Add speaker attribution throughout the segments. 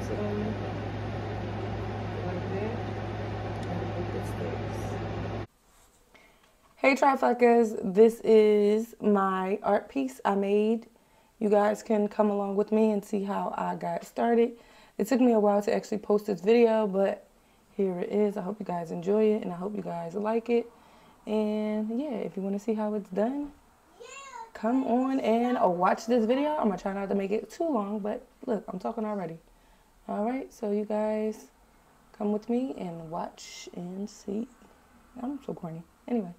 Speaker 1: On. Like that. Hey Trifectas, this is my art piece I made. You guys can come along with me and see how I got started. It took me a while to actually post this video, but here it is. I hope you guys enjoy it and I hope you guys like it. And yeah, if you want to see how it's done, come on and watch this video. I'm going to try not to make it too long, but look, I'm talking already. All right, so you guys come with me and watch and see. I'm so corny. Anyway.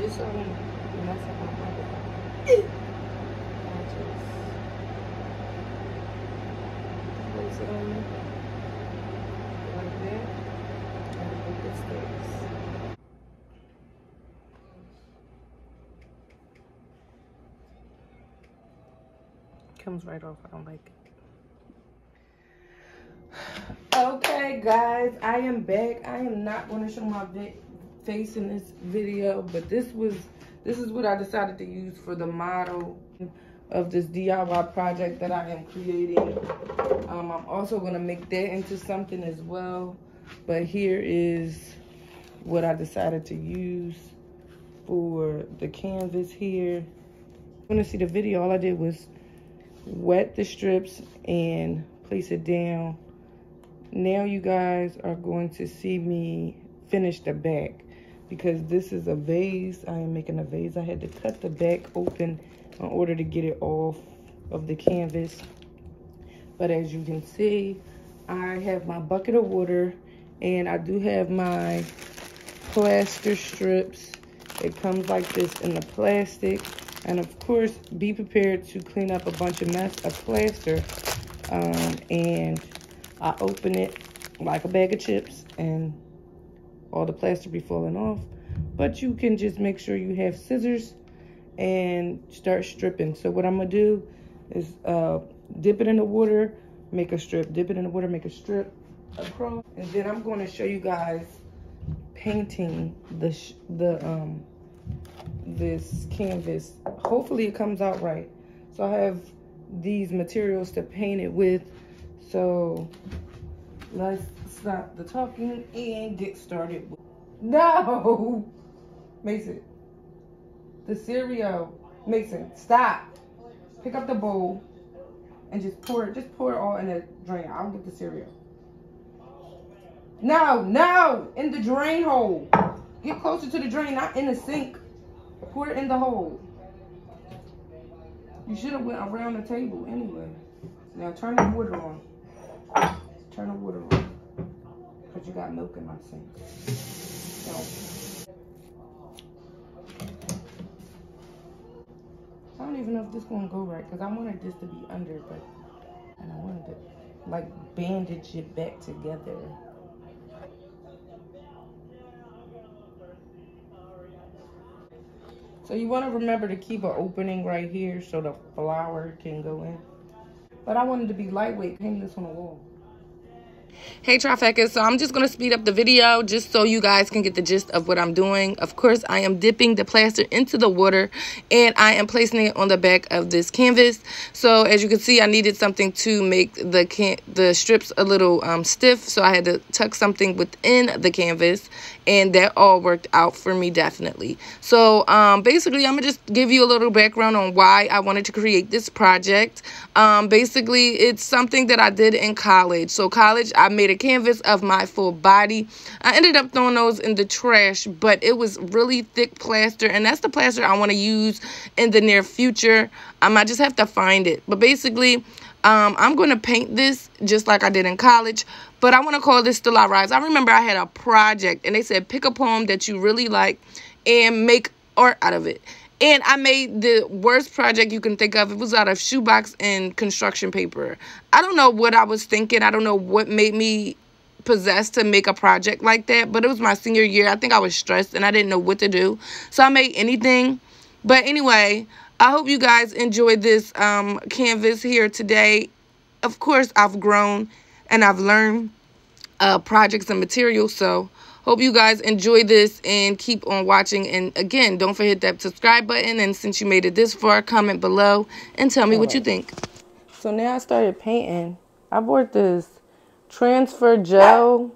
Speaker 1: Just so I don't mess up my microphone, I just place it on me like that and hope it stays. Comes right off. I don't like it. Okay, guys, I am back. I am not going to show my face in this video, but this was this is what I decided to use for the model of this DIY project that I am creating. Um, I'm also going to make that into something as well. But here is what I decided to use for the canvas here. Want to see the video? All I did was wet the strips and place it down. Now you guys are going to see me finish the back because this is a vase. I am making a vase. I had to cut the back open in order to get it off of the canvas. But as you can see, I have my bucket of water and I do have my plaster strips. It comes like this in the plastic. And of course, be prepared to clean up a bunch of mess of plaster. Um, and I open it like a bag of chips and all the plaster be falling off. But you can just make sure you have scissors and start stripping. So what I'm gonna do is uh, dip it in the water, make a strip. Dip it in the water, make a strip across. And then I'm gonna show you guys painting the, the um, this canvas. Hopefully it comes out right. So I have these materials to paint it with. So let's stop the talking and get started. No! Mason. The cereal. Mason, stop. Pick up the bowl and just pour it. Just pour it all in the drain. I'll get the cereal. No, no! In the drain hole. Get closer to the drain, not in the sink. Pour it in the hole. You should have went around the table anyway. Now turn the water on. Turn the water on. You got milk in my sink. So, I don't even know if this gonna go right because I wanted this to be under, but and I wanted to like bandage it back together. So you want to remember to keep an opening right here so the flower can go in. But I wanted to be lightweight, hang this on the wall. Hey Trifecta, so I'm just going to speed up the video just so you guys can get the gist of what I'm doing. Of course, I am dipping the plaster into the water and I am placing it on the back of this canvas. So as you can see, I needed something to make the can the strips a little um, stiff. So I had to tuck something within the canvas and that all worked out for me definitely. So um, basically, I'm to just give you a little background on why I wanted to create this project. Um, basically, it's something that I did in college. So college, I made a canvas of my full body. I ended up throwing those in the trash, but it was really thick plaster, and that's the plaster I want to use in the near future. Um, I just have to find it. But basically, um, I'm going to paint this just like I did in college, but I want to call this Still I Rise. I remember I had a project, and they said pick a poem that you really like and make art out of it. And I made the worst project you can think of. It was out of shoebox and construction paper. I don't know what I was thinking. I don't know what made me possessed to make a project like that. But it was my senior year. I think I was stressed and I didn't know what to do. So I made anything. But anyway, I hope you guys enjoyed this um, canvas here today. Of course, I've grown and I've learned uh, projects and materials. So Hope you guys enjoy this and keep on watching. And again, don't forget that subscribe button. And since you made it this far, comment below and tell me what you think. So now I started painting. I bought this transfer gel.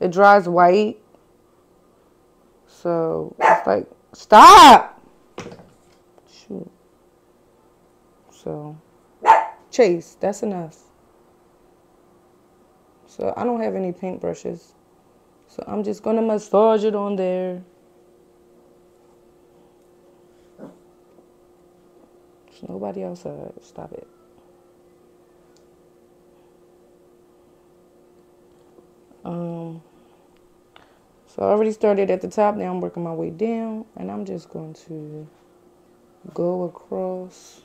Speaker 1: It dries white. So it's like, stop! So, Chase, that's enough. So I don't have any paintbrushes. So I'm just going to massage it on there. There's nobody outside. Stop it. Um, so I already started at the top. Now I'm working my way down. And I'm just going to go across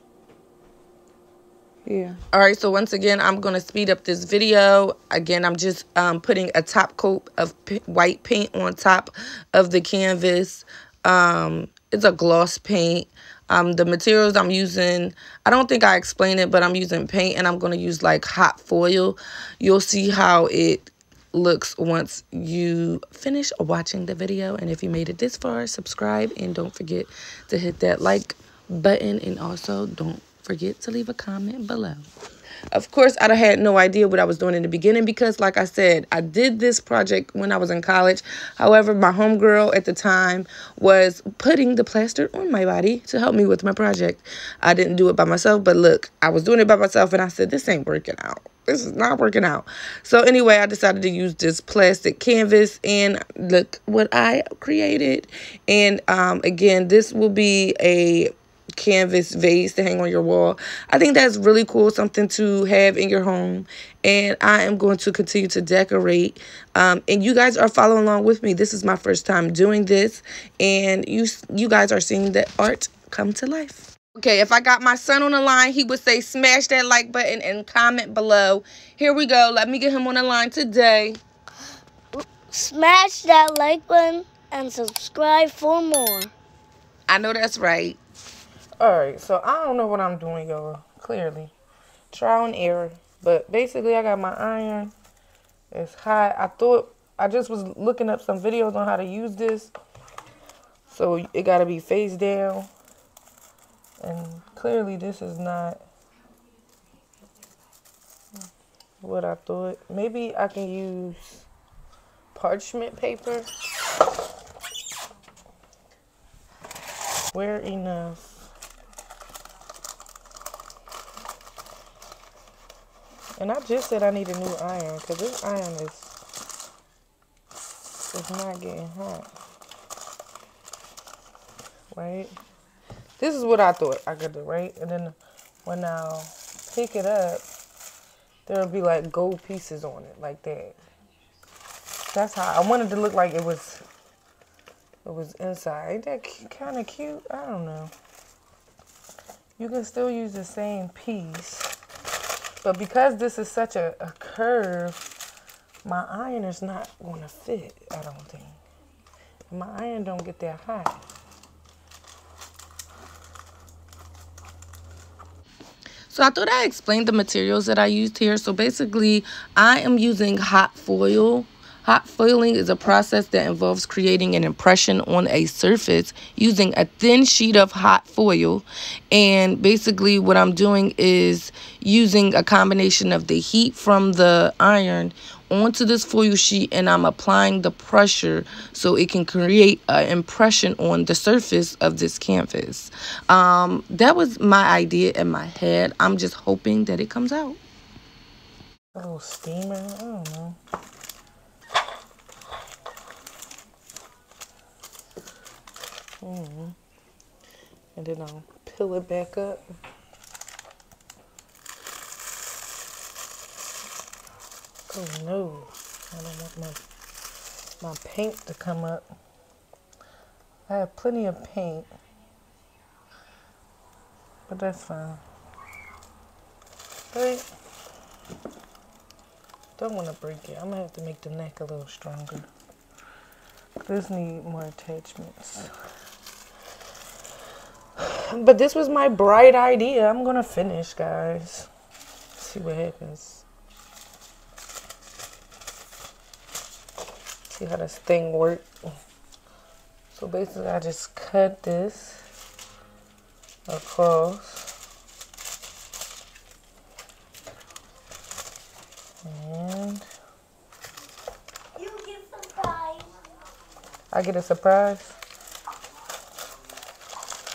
Speaker 1: yeah. All right, so once again, I'm going to speed up this video. Again, I'm just um, putting a top coat of white paint on top of the canvas. Um, it's a gloss paint. Um, the materials I'm using, I don't think I explained it, but I'm using paint and I'm going to use like hot foil. You'll see how it looks once you finish watching the video. And if you made it this far, subscribe and don't forget to hit that like button and also don't forget to leave a comment below. Of course, I had no idea what I was doing in the beginning because, like I said, I did this project when I was in college. However, my homegirl at the time was putting the plaster on my body to help me with my project. I didn't do it by myself, but look, I was doing it by myself and I said, this ain't working out. This is not working out. So anyway, I decided to use this plastic canvas and look what I created. And um, again, this will be a canvas vase to hang on your wall. I think that's really cool, something to have in your home. And I am going to continue to decorate. Um, and you guys are following along with me. This is my first time doing this. And you, you guys are seeing the art come to life. Okay, if I got my son on the line, he would say smash that like button and comment below. Here we go. Let me get him on the line today.
Speaker 2: Smash that like button and subscribe for more.
Speaker 1: I know that's right. Alright, so I don't know what I'm doing, y'all. Clearly. Trial and error. But basically, I got my iron. It's hot. I thought, I just was looking up some videos on how to use this. So it got to be face down. And clearly this is not what I thought. Maybe I can use parchment paper. Where enough? And I just said I need a new iron because this iron is, is not getting hot. Right? This is what I thought I could do, right? And then when I pick it up, there'll be like gold pieces on it, like that. That's how I wanted to look like it was it was inside. Ain't that kind of cute? I don't know. You can still use the same piece. But because this is such a, a curve, my iron is not going to fit, I don't think. My iron don't get that hot. So I thought I explained the materials that I used here. So basically, I am using hot foil Hot foiling is a process that involves creating an impression on a surface using a thin sheet of hot foil. And basically what I'm doing is using a combination of the heat from the iron onto this foil sheet and I'm applying the pressure so it can create an impression on the surface of this canvas. Um, that was my idea in my head. I'm just hoping that it comes out. A little steamer, I don't know. Mm. And then I'll peel it back up. Oh no, I don't want my, my paint to come up. I have plenty of paint. But that's fine. Right? Don't want to break it. I'm going to have to make the neck a little stronger. This need more attachments. But this was my bright idea. I'm going to finish, guys. See what happens. See how this thing works. So basically, I just cut this across. And
Speaker 2: You get surprise.
Speaker 1: I get a surprise.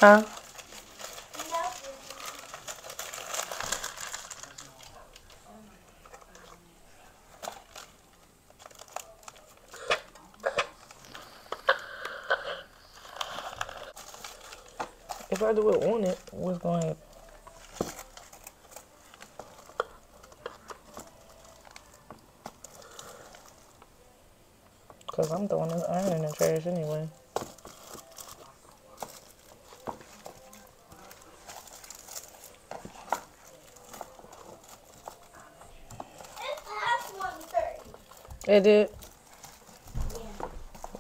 Speaker 1: Huh? If I do it on it, what's going to happen? Because I'm throwing this iron in the trash anyway. It did?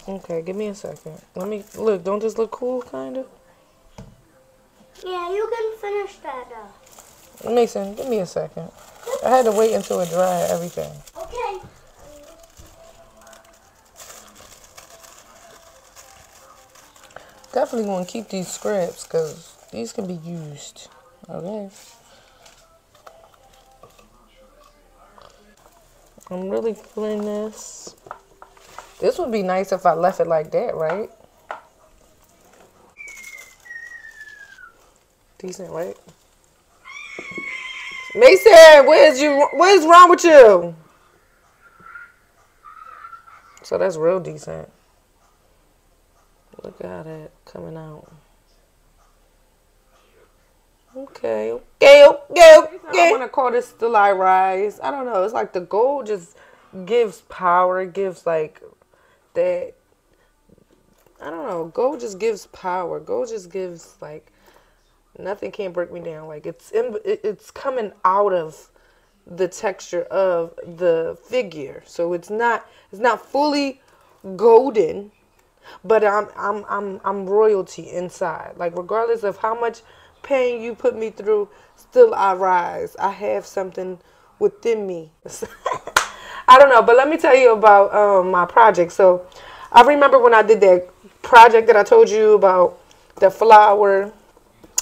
Speaker 1: Okay, give me a second. Let me, look, don't this look cool, kind of?
Speaker 2: Yeah, you can finish that up.
Speaker 1: Mason, give me a second. I had to wait until it dried everything.
Speaker 2: Okay.
Speaker 1: Definitely want to keep these scraps because these can be used. Okay. I'm really feeling this. This would be nice if I left it like that, right? Decent, right? Mason, where's you? What is wrong with you? So that's real decent. Look at how that coming out. Okay, okay, okay, okay. I want to call this the light rise. I don't know. It's like the gold just gives power. It gives like that. I don't know. Gold just gives power. Gold just gives like nothing can break me down. Like it's in, it's coming out of the texture of the figure. So it's not it's not fully golden, but I'm I'm I'm I'm royalty inside. Like regardless of how much pain you put me through, still I rise. I have something within me. I don't know, but let me tell you about um, my project. So I remember when I did that project that I told you about the flower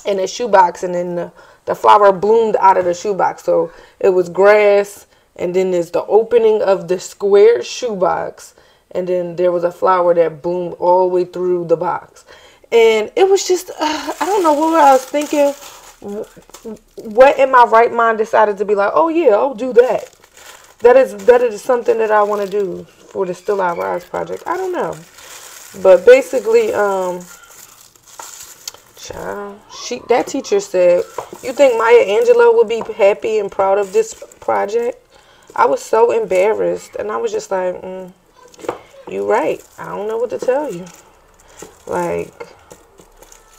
Speaker 1: in a shoebox and then the, the flower bloomed out of the shoebox. So it was grass and then there's the opening of the square shoebox and then there was a flower that bloomed all the way through the box and it was just uh, I don't know what I was thinking. What in my right mind decided to be like, oh yeah, I'll do that. That is that is something that I want to do for the Still I Rise project. I don't know, but basically, um, child, she that teacher said, you think Maya Angelou would be happy and proud of this project? I was so embarrassed, and I was just like, mm, you right. I don't know what to tell you. Like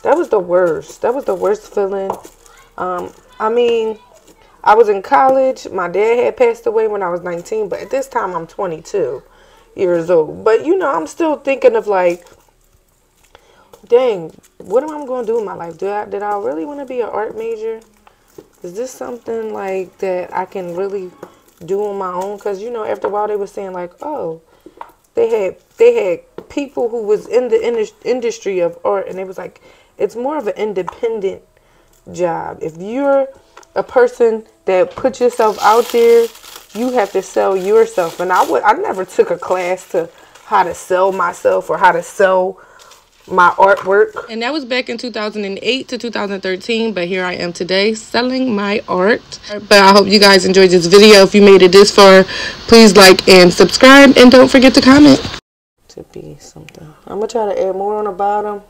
Speaker 1: that was the worst. That was the worst feeling. Um, I mean, I was in college. My dad had passed away when I was 19, but at this time I'm 22 years old. But you know, I'm still thinking of like, dang, what am I going to do in my life? Do I did I really want to be an art major? Is this something like that I can really do on my own? Because you know, after a while they were saying like, oh, they had they had people who was in the industry of art, and it was like it's more of an independent job. If you're a person that puts yourself out there, you have to sell yourself. And I would I never took a class to how to sell myself or how to sell my artwork. And that was back in 2008 to 2013, but here I am today selling my art. But I hope you guys enjoyed this video. If you made it this far, please like and subscribe and don't forget to comment. To be something. I'm gonna try to add more on the bottom.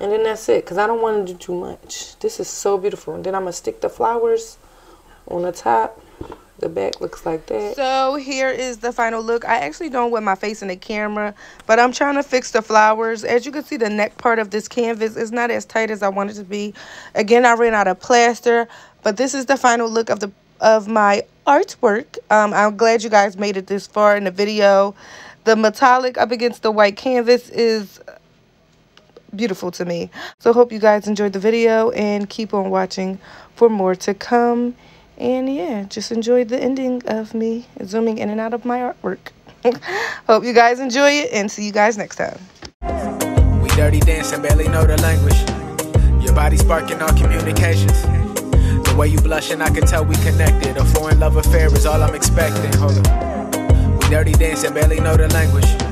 Speaker 1: And then that's it, because I don't want to do too much. This is so beautiful. And then I'm going to stick the flowers on the top. The back looks like that. So here is the final look. I actually don't want my face in the camera, but I'm trying to fix the flowers. As you can see, the neck part of this canvas is not as tight as I want it to be. Again, I ran out of plaster, but this is the final look of the of my artwork. Um, I'm glad you guys made it this far in the video. The metallic up against the white canvas is beautiful to me. So hope you guys enjoyed the video and keep on watching for more to come. And yeah, just enjoy the ending of me zooming in and out of my artwork. hope you guys enjoy it and see you guys next time. We dirty dancing, barely know the language. Your body sparking all communications. The way you blushing, I can tell we connected. A foreign love affair is all I'm expecting. Hold on. We dirty dancing, barely know the language.